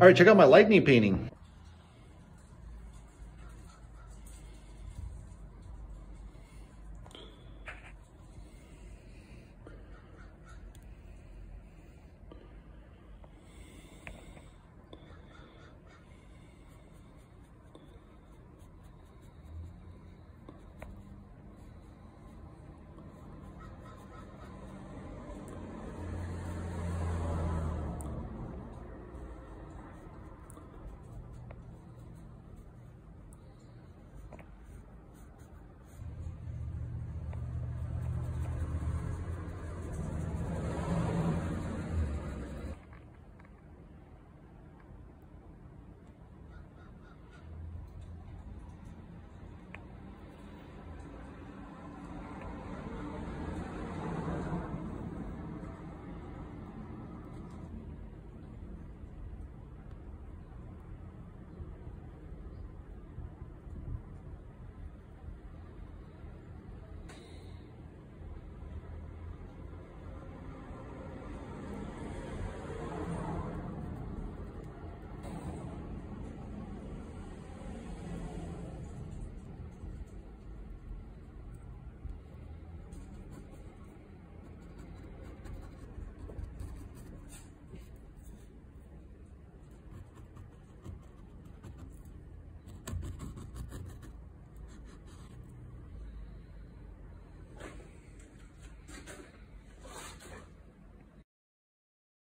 All right, check out my lightning painting.